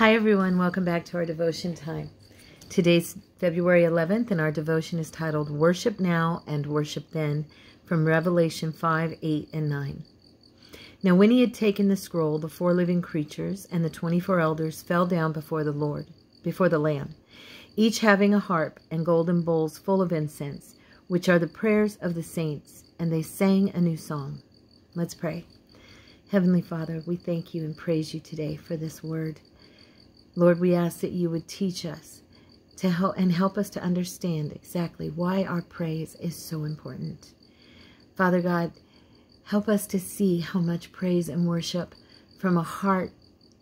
Hi, everyone. Welcome back to our devotion time. Today's February 11th, and our devotion is titled Worship Now and Worship Then from Revelation 5, 8, and 9. Now, when he had taken the scroll, the four living creatures and the 24 elders fell down before the Lord, before the Lamb, each having a harp and golden bowls full of incense, which are the prayers of the saints, and they sang a new song. Let's pray. Heavenly Father, we thank you and praise you today for this word. Lord, we ask that you would teach us to help and help us to understand exactly why our praise is so important. Father God, help us to see how much praise and worship from a heart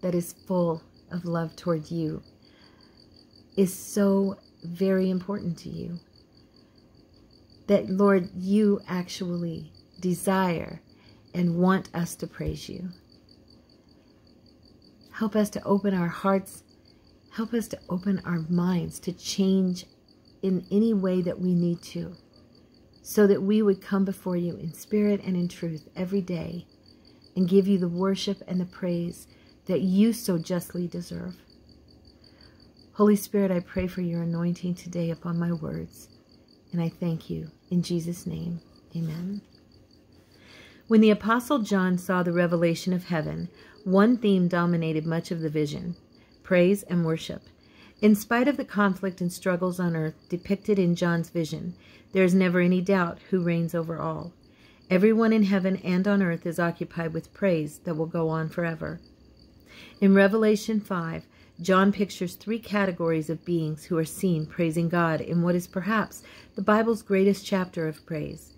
that is full of love toward you is so very important to you. That, Lord, you actually desire and want us to praise you. Help us to open our hearts. Help us to open our minds to change in any way that we need to so that we would come before you in spirit and in truth every day and give you the worship and the praise that you so justly deserve. Holy Spirit, I pray for your anointing today upon my words, and I thank you. In Jesus' name, amen. When the Apostle John saw the revelation of heaven, one theme dominated much of the vision praise and worship. In spite of the conflict and struggles on earth depicted in John's vision, there is never any doubt who reigns over all. Everyone in heaven and on earth is occupied with praise that will go on forever. In Revelation 5, John pictures three categories of beings who are seen praising God in what is perhaps the Bible's greatest chapter of praise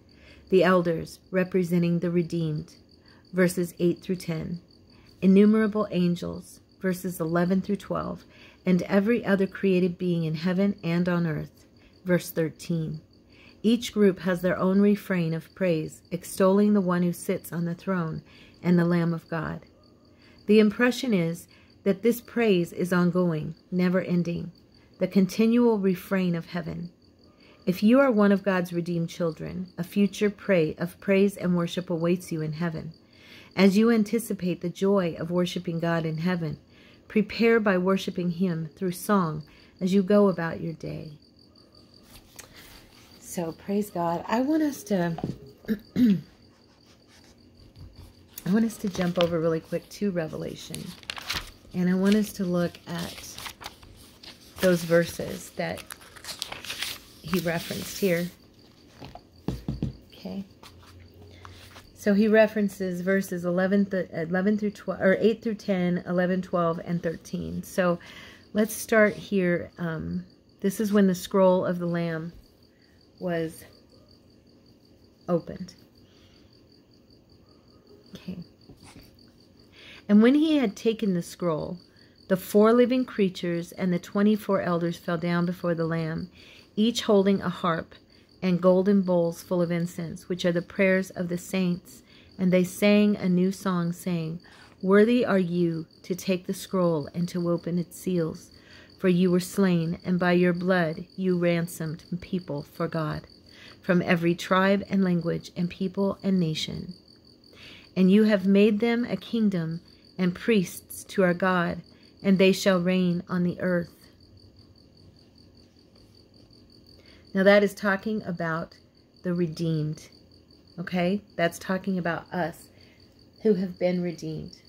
the elders representing the redeemed, verses 8 through 10, innumerable angels, verses 11 through 12, and every other created being in heaven and on earth, verse 13. Each group has their own refrain of praise, extolling the one who sits on the throne and the Lamb of God. The impression is that this praise is ongoing, never ending, the continual refrain of heaven. If you are one of God's redeemed children, a future pray of praise and worship awaits you in heaven. As you anticipate the joy of worshiping God in heaven, prepare by worshiping Him through song as you go about your day. So, praise God. I want us to. I want us to jump over really quick to Revelation. And I want us to look at those verses that he referenced here. Okay. So he references verses 11, th 11 through 12, or 8 through 10, 11, 12, and 13. So let's start here. Um, this is when the scroll of the Lamb was opened. Okay. And when he had taken the scroll, the four living creatures and the 24 elders fell down before the Lamb each holding a harp and golden bowls full of incense, which are the prayers of the saints. And they sang a new song, saying, Worthy are you to take the scroll and to open its seals. For you were slain, and by your blood you ransomed people for God, from every tribe and language and people and nation. And you have made them a kingdom and priests to our God, and they shall reign on the earth. Now that is talking about the redeemed. Okay? That's talking about us who have been redeemed.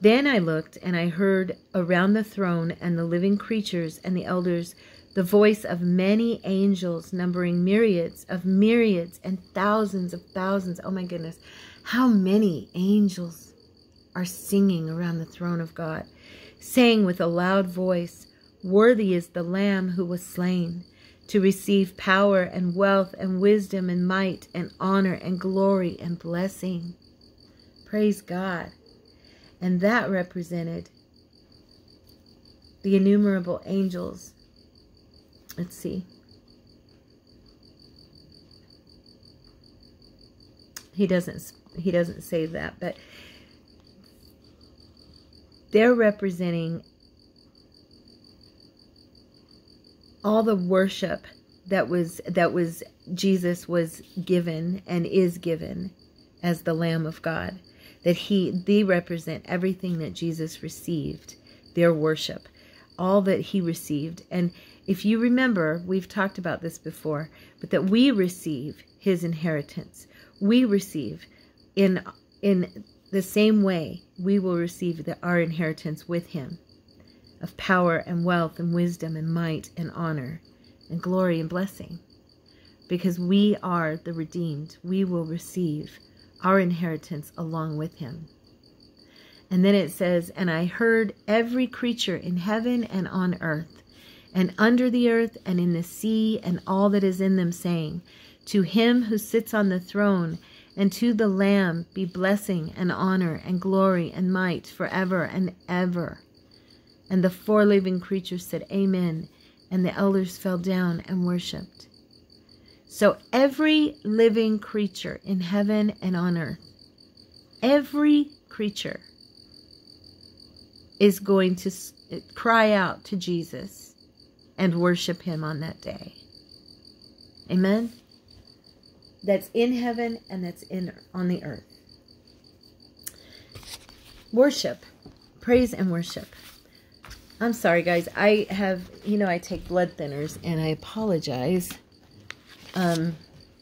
Then I looked and I heard around the throne and the living creatures and the elders the voice of many angels numbering myriads of myriads and thousands of thousands. Oh my goodness. How many angels are singing around the throne of God, saying with a loud voice, Worthy is the Lamb who was slain to receive power and wealth and wisdom and might and honor and glory and blessing. Praise God. And that represented the innumerable angels. Let's see. He doesn't he doesn't say that, but they're representing all the worship that was that was Jesus was given and is given as the Lamb of God. That he they represent everything that Jesus received their worship, all that he received. And if you remember, we've talked about this before, but that we receive his inheritance. We receive in in the same way we will receive the, our inheritance with him of power and wealth and wisdom and might and honor and glory and blessing. Because we are the redeemed, we will receive our inheritance along with him. And then it says, And I heard every creature in heaven and on earth, and under the earth, and in the sea, and all that is in them, saying, To him who sits on the throne, and to the Lamb be blessing and honor and glory and might forever and ever. And the four living creatures said, Amen. And the elders fell down and worshipped. So every living creature in heaven and on earth, every creature is going to cry out to Jesus and worship him on that day. Amen. That's in heaven and that's in on the earth. Worship, praise and worship. I'm sorry, guys. I have, you know, I take blood thinners, and I apologize. Um,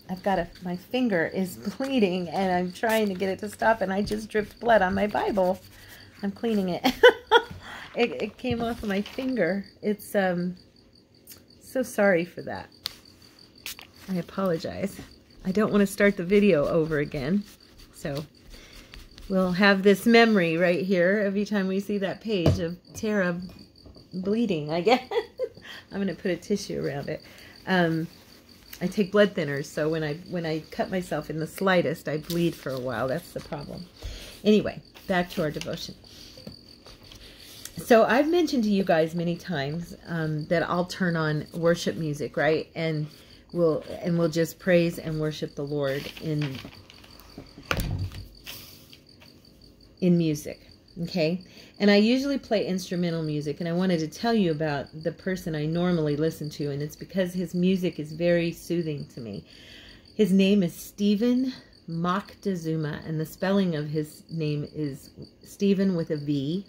I've got a, my finger is bleeding, and I'm trying to get it to stop, and I just dripped blood on my Bible. I'm cleaning it. it, it came off of my finger. It's, um, so sorry for that. I apologize. I don't want to start the video over again. So we'll have this memory right here every time we see that page of Terra bleeding, I guess. I'm going to put a tissue around it. Um, I take blood thinners, so when I when I cut myself in the slightest, I bleed for a while. That's the problem. Anyway, back to our devotion. So I've mentioned to you guys many times um, that I'll turn on worship music, right? And we'll and we'll just praise and worship the Lord in in music. Okay, and I usually play instrumental music, and I wanted to tell you about the person I normally listen to, and it's because his music is very soothing to me. His name is Stephen Moctezuma, and the spelling of his name is Stephen with a V,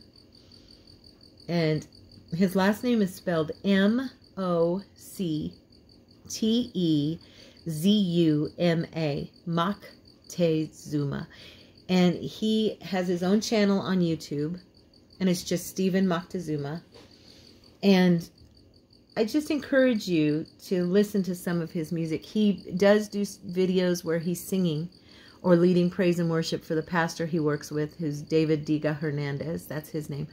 and his last name is spelled M O C T E Z U M A, Moctezuma and he has his own channel on YouTube, and it's just Stephen Moctezuma. And I just encourage you to listen to some of his music. He does do videos where he's singing or leading praise and worship for the pastor he works with, who's David Diga Hernandez. That's his name.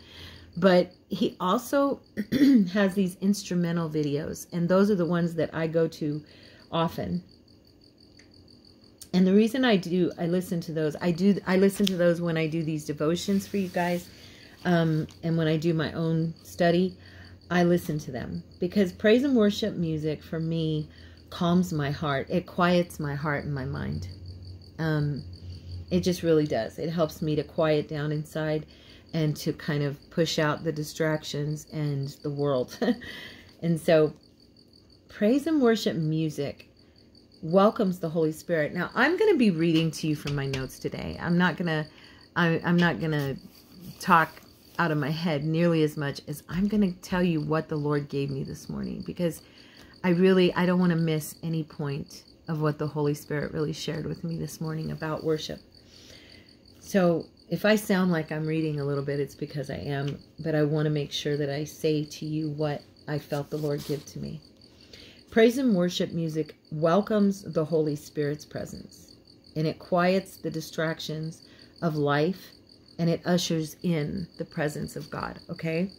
But he also has these instrumental videos, and those are the ones that I go to often and the reason I do, I listen to those, I do, I listen to those when I do these devotions for you guys. Um, and when I do my own study, I listen to them because praise and worship music for me calms my heart. It quiets my heart and my mind. Um, it just really does. It helps me to quiet down inside and to kind of push out the distractions and the world. and so praise and worship music welcomes the Holy Spirit. Now, I'm going to be reading to you from my notes today. I'm not going to I'm not going to talk out of my head nearly as much as I'm going to tell you what the Lord gave me this morning because I really I don't want to miss any point of what the Holy Spirit really shared with me this morning about worship. So, if I sound like I'm reading a little bit, it's because I am, but I want to make sure that I say to you what I felt the Lord give to me. Praise and worship music welcomes the Holy Spirit's presence and it quiets the distractions of life and it ushers in the presence of God, okay?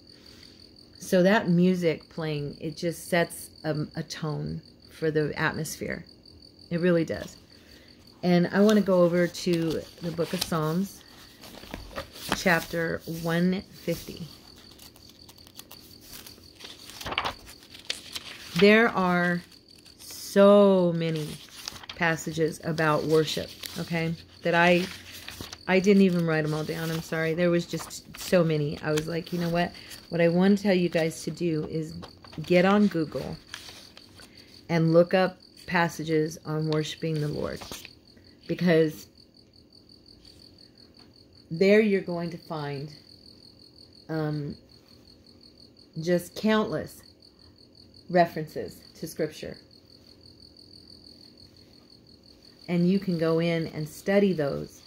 So that music playing, it just sets a, a tone for the atmosphere. It really does. And I want to go over to the book of Psalms, chapter 150. There are so many passages about worship, okay, that I I didn't even write them all down. I'm sorry. There was just so many. I was like, you know what? What I want to tell you guys to do is get on Google and look up passages on worshiping the Lord. Because there you're going to find um, just countless references to scripture. And you can go in and study those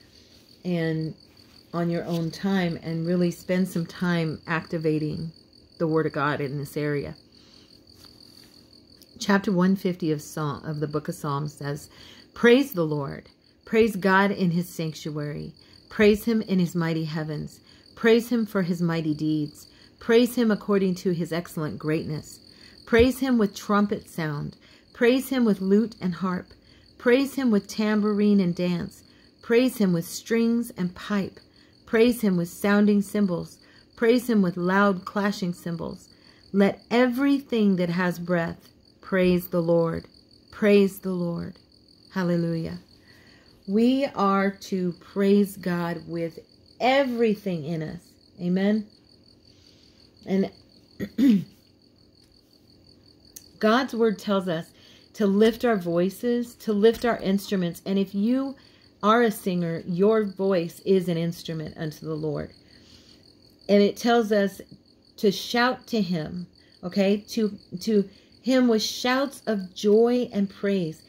and on your own time and really spend some time activating the word of God in this area. Chapter 150 of Psalm of the book of Psalms says, Praise the Lord. Praise God in his sanctuary. Praise him in his mighty heavens. Praise him for his mighty deeds. Praise him according to his excellent greatness. Praise him with trumpet sound. Praise him with lute and harp. Praise him with tambourine and dance. Praise him with strings and pipe. Praise him with sounding cymbals. Praise him with loud clashing cymbals. Let everything that has breath praise the Lord. Praise the Lord. Hallelujah. We are to praise God with everything in us. Amen. And God's word tells us to lift our voices, to lift our instruments. And if you are a singer, your voice is an instrument unto the Lord. And it tells us to shout to him, okay? To to him with shouts of joy and praise.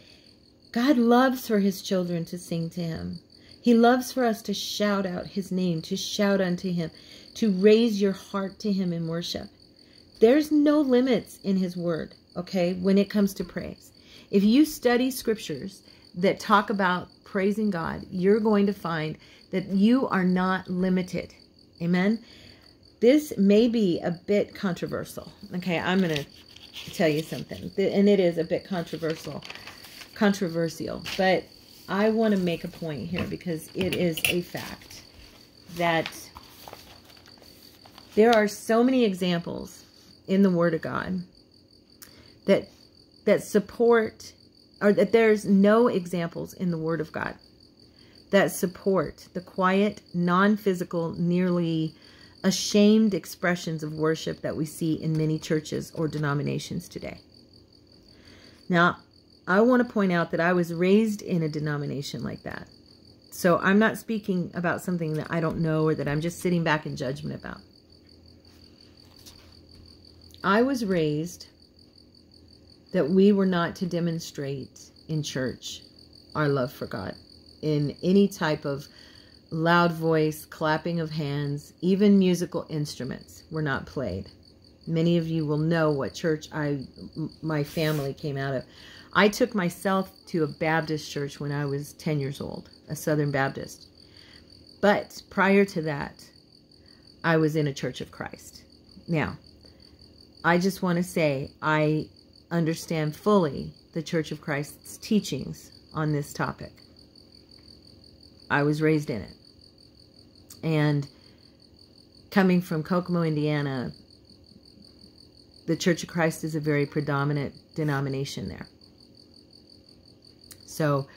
God loves for his children to sing to him. He loves for us to shout out his name, to shout unto him, to raise your heart to him in worship. There's no limits in his word, okay, when it comes to praise. If you study scriptures that talk about praising God, you're going to find that you are not limited. Amen. This may be a bit controversial. Okay, I'm going to tell you something. And it is a bit controversial. Controversial. But I want to make a point here because it is a fact that there are so many examples in the Word of God that that support or that there's no examples in the Word of God that support the quiet, non-physical, nearly ashamed expressions of worship that we see in many churches or denominations today. Now, I want to point out that I was raised in a denomination like that. So I'm not speaking about something that I don't know or that I'm just sitting back in judgment about. I was raised that we were not to demonstrate in church our love for God in any type of loud voice, clapping of hands, even musical instruments were not played. Many of you will know what church I my family came out of. I took myself to a Baptist church when I was 10 years old, a Southern Baptist. But prior to that, I was in a Church of Christ. Now, I just want to say I understand fully the Church of Christ's teachings on this topic. I was raised in it. And coming from Kokomo, Indiana, the Church of Christ is a very predominant denomination there. So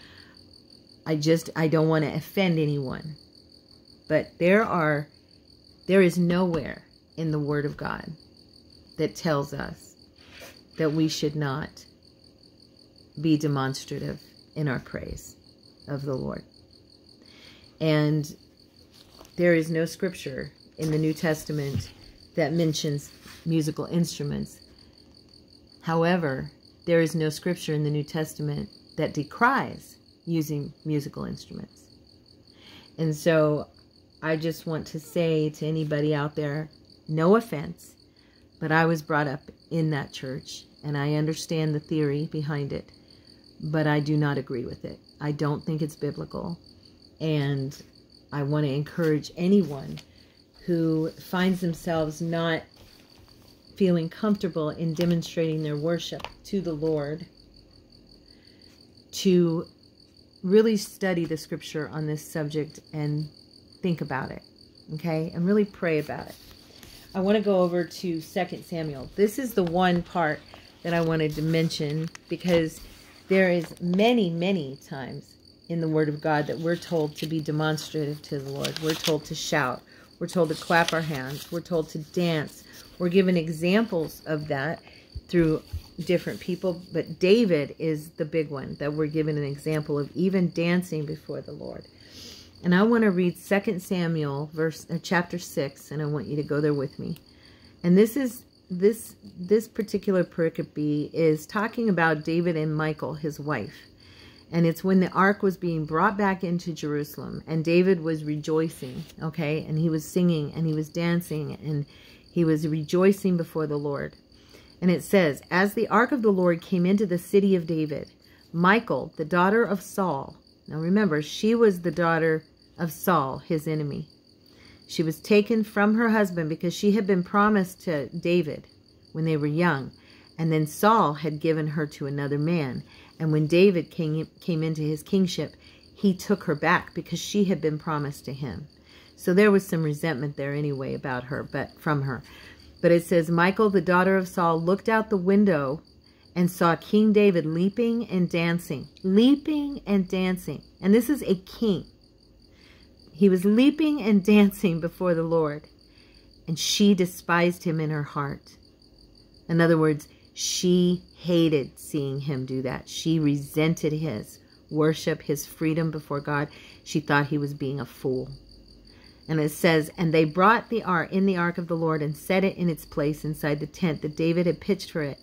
I just, I don't want to offend anyone. But there are, there is nowhere in the Word of God that tells us that we should not be demonstrative in our praise of the Lord. And there is no scripture in the New Testament that mentions musical instruments. However, there is no scripture in the New Testament that decries using musical instruments. And so I just want to say to anybody out there, no offense, but I was brought up in that church and I understand the theory behind it, but I do not agree with it. I don't think it's biblical. And I want to encourage anyone who finds themselves not feeling comfortable in demonstrating their worship to the Lord to really study the scripture on this subject and think about it, okay? And really pray about it. I want to go over to Second Samuel. This is the one part that I wanted to mention because there is many, many times in the Word of God that we're told to be demonstrative to the Lord. We're told to shout. We're told to clap our hands. We're told to dance. We're given examples of that through different people, but David is the big one that we're given an example of even dancing before the Lord. And I want to read 2 Samuel verse uh, chapter 6 and I want you to go there with me. And this is this this particular pericope is talking about David and Michal, his wife. And it's when the ark was being brought back into Jerusalem and David was rejoicing, okay? And he was singing and he was dancing and he was rejoicing before the Lord. And it says, As the ark of the Lord came into the city of David, Michal, the daughter of Saul, now remember, she was the daughter of Saul, his enemy. She was taken from her husband because she had been promised to David when they were young. And then Saul had given her to another man. And when David came, came into his kingship, he took her back because she had been promised to him. So there was some resentment there anyway about her, but from her. But it says, Michal, the daughter of Saul, looked out the window and saw King David leaping and dancing. Leaping and dancing. And this is a king. He was leaping and dancing before the Lord. And she despised him in her heart. In other words, she hated seeing him do that. She resented his worship, his freedom before God. She thought he was being a fool. And it says, And they brought the ark in the ark of the Lord and set it in its place inside the tent that David had pitched for it.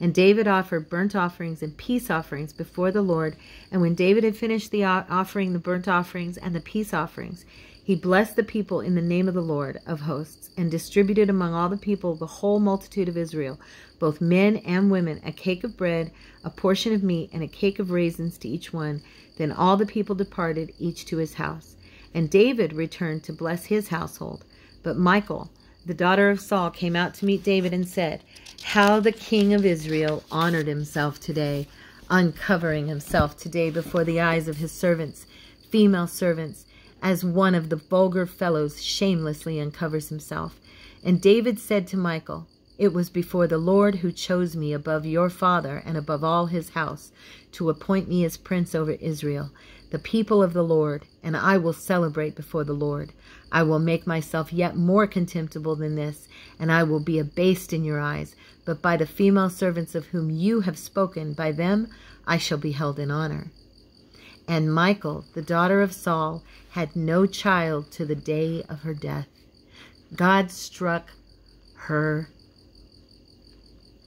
And David offered burnt offerings and peace offerings before the Lord. And when David had finished the offering, the burnt offerings and the peace offerings, he blessed the people in the name of the Lord of hosts and distributed among all the people, the whole multitude of Israel, both men and women, a cake of bread, a portion of meat, and a cake of raisins to each one. Then all the people departed, each to his house. And David returned to bless his household. But Michal, the daughter of Saul, came out to meet David and said, How the king of Israel honored himself today, uncovering himself today before the eyes of his servants, female servants, as one of the vulgar fellows shamelessly uncovers himself. And David said to Michal, It was before the Lord who chose me above your father and above all his house to appoint me as prince over Israel the people of the Lord, and I will celebrate before the Lord. I will make myself yet more contemptible than this, and I will be abased in your eyes. But by the female servants of whom you have spoken, by them I shall be held in honor. And Michal, the daughter of Saul, had no child to the day of her death. God struck her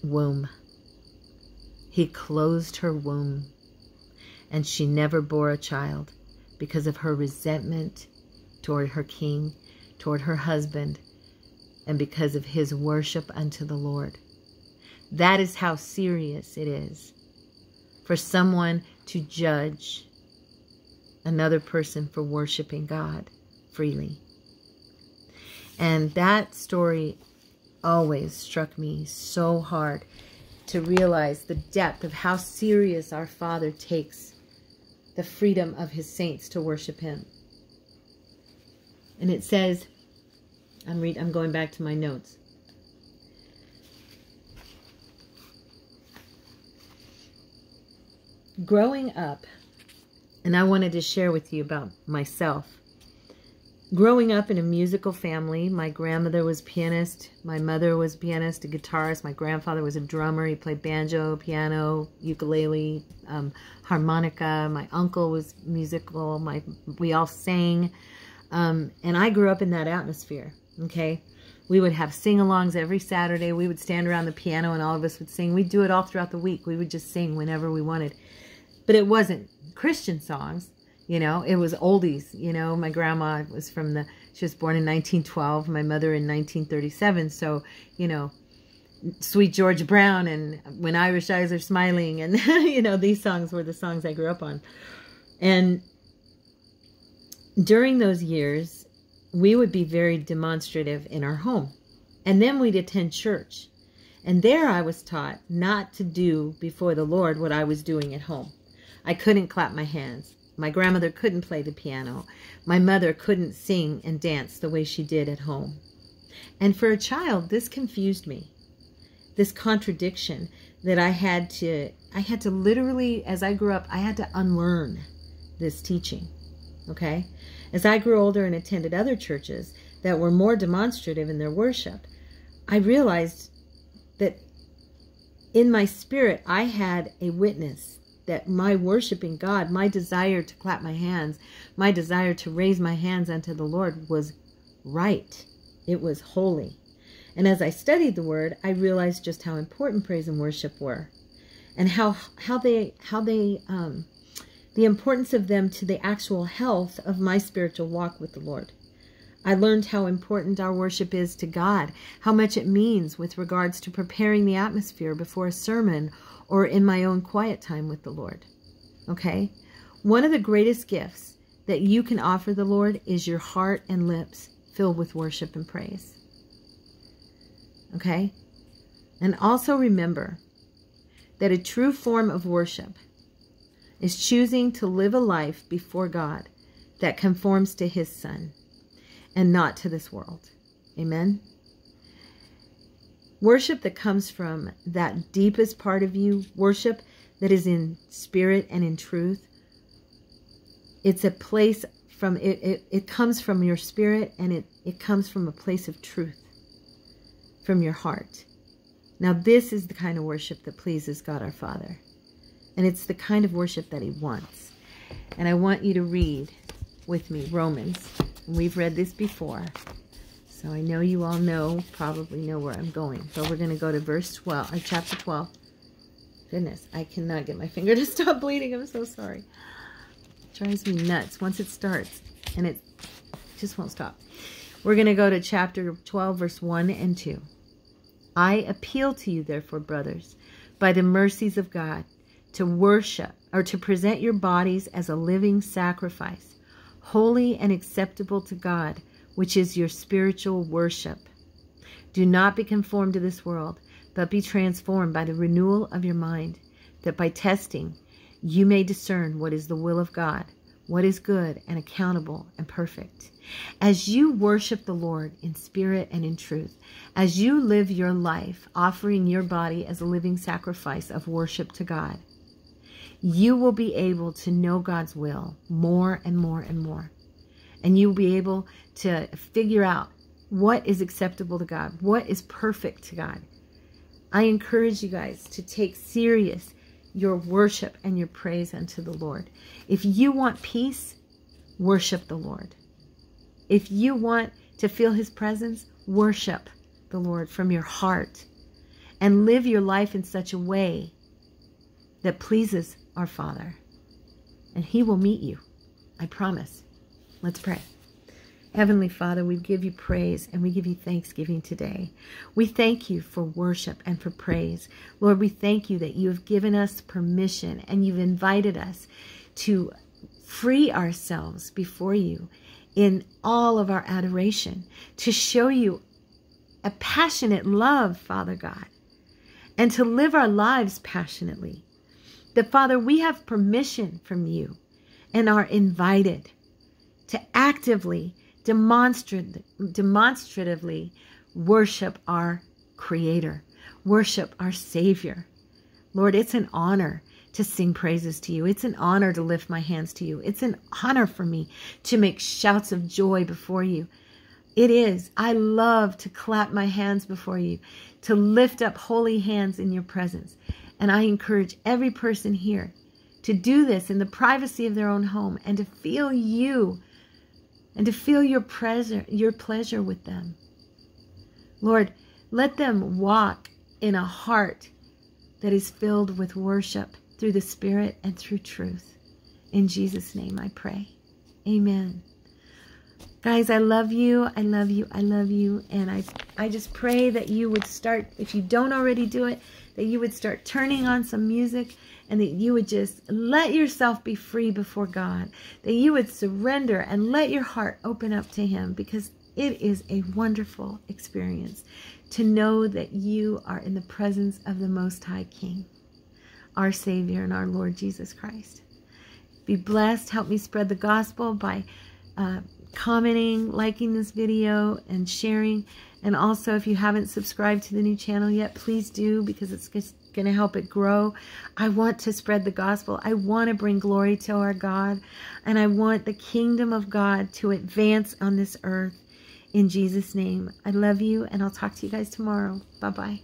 womb. He closed her womb and she never bore a child because of her resentment toward her king, toward her husband, and because of his worship unto the Lord. That is how serious it is for someone to judge another person for worshiping God freely. And that story always struck me so hard to realize the depth of how serious our Father takes the freedom of his saints to worship him. And it says, I'm read I'm going back to my notes. Growing up, and I wanted to share with you about myself growing up in a musical family, my grandmother was pianist, my mother was pianist, a guitarist, my grandfather was a drummer. He played banjo, piano, ukulele, um, harmonica. My uncle was musical. My we all sang, um, and I grew up in that atmosphere. Okay, we would have sing-alongs every Saturday. We would stand around the piano, and all of us would sing. We'd do it all throughout the week. We would just sing whenever we wanted, but it wasn't Christian songs you know, it was oldies. You know, my grandma was from the, she was born in 1912, my mother in 1937. So, you know, Sweet Georgia Brown and When Irish Eyes Are Smiling. And, you know, these songs were the songs I grew up on. And during those years, we would be very demonstrative in our home. And then we'd attend church. And there I was taught not to do before the Lord what I was doing at home. I couldn't clap my hands. My grandmother couldn't play the piano. My mother couldn't sing and dance the way she did at home. And for a child, this confused me. This contradiction that I had to, I had to literally, as I grew up, I had to unlearn this teaching. Okay? As I grew older and attended other churches that were more demonstrative in their worship, I realized that in my spirit, I had a witness that my worshiping God, my desire to clap my hands, my desire to raise my hands unto the Lord was right. It was holy. And as I studied the word, I realized just how important praise and worship were and how how they how they um, the importance of them to the actual health of my spiritual walk with the Lord. I learned how important our worship is to God, how much it means with regards to preparing the atmosphere before a sermon or in my own quiet time with the Lord. Okay? One of the greatest gifts that you can offer the Lord is your heart and lips filled with worship and praise. Okay? And also remember that a true form of worship is choosing to live a life before God that conforms to his son and not to this world. Amen. Worship that comes from that deepest part of you, worship that is in spirit and in truth. It's a place from it, it, it comes from your spirit and it, it comes from a place of truth, from your heart. Now, this is the kind of worship that pleases God our Father. And it's the kind of worship that he wants. And I want you to read with me Romans We've read this before. So I know you all know, probably know where I'm going. But we're going to go to verse 12, or chapter 12. Goodness, I cannot get my finger to stop bleeding. I'm so sorry. It drives me nuts once it starts. And it just won't stop. We're going to go to chapter 12, verse 1 and 2. I appeal to you, therefore, brothers, by the mercies of God, to worship or to present your bodies as a living sacrifice, holy and acceptable to God, which is your spiritual worship. Do not be conformed to this world, but be transformed by the renewal of your mind, that by testing you may discern what is the will of God, what is good and accountable and perfect. As you worship the Lord in spirit and in truth, as you live your life offering your body as a living sacrifice of worship to God, you will be able to know God's will more and more and more. And you'll be able to figure out what is acceptable to God, what is perfect to God. I encourage you guys to take serious your worship and your praise unto the Lord. If you want peace, worship the Lord. If you want to feel his presence, worship the Lord from your heart and live your life in such a way that pleases our Father. And he will meet you. I promise. Let's pray. Heavenly Father, we give you praise and we give you thanksgiving today. We thank you for worship and for praise. Lord, we thank you that you have given us permission and you've invited us to free ourselves before you in all of our adoration, to show you a passionate love, Father God, and to live our lives passionately. That, Father, we have permission from you and are invited to actively, demonstrat- demonstratively worship our Creator, worship our Savior. Lord, it's an honor to sing praises to you. It's an honor to lift my hands to you. It's an honor for me to make shouts of joy before you. It is. I love to clap my hands before you, to lift up holy hands in your presence. And I encourage every person here to do this in the privacy of their own home and to feel you and to feel your pleasure, your pleasure with them. Lord, let them walk in a heart that is filled with worship through the Spirit and through truth. In Jesus' name I pray. Amen. Guys, I love you. I love you. I love you. And I, I just pray that you would start, if you don't already do it, that you would start turning on some music and that you would just let yourself be free before God, that you would surrender and let your heart open up to Him because it is a wonderful experience to know that you are in the presence of the Most High King, our Savior and our Lord Jesus Christ. Be blessed. Help me spread the gospel by uh, commenting, liking this video, and sharing. And also, if you haven't subscribed to the new channel yet, please do because it's going to help it grow. I want to spread the gospel. I want to bring glory to our God. And I want the kingdom of God to advance on this earth. In Jesus' name, I love you, and I'll talk to you guys tomorrow. Bye-bye.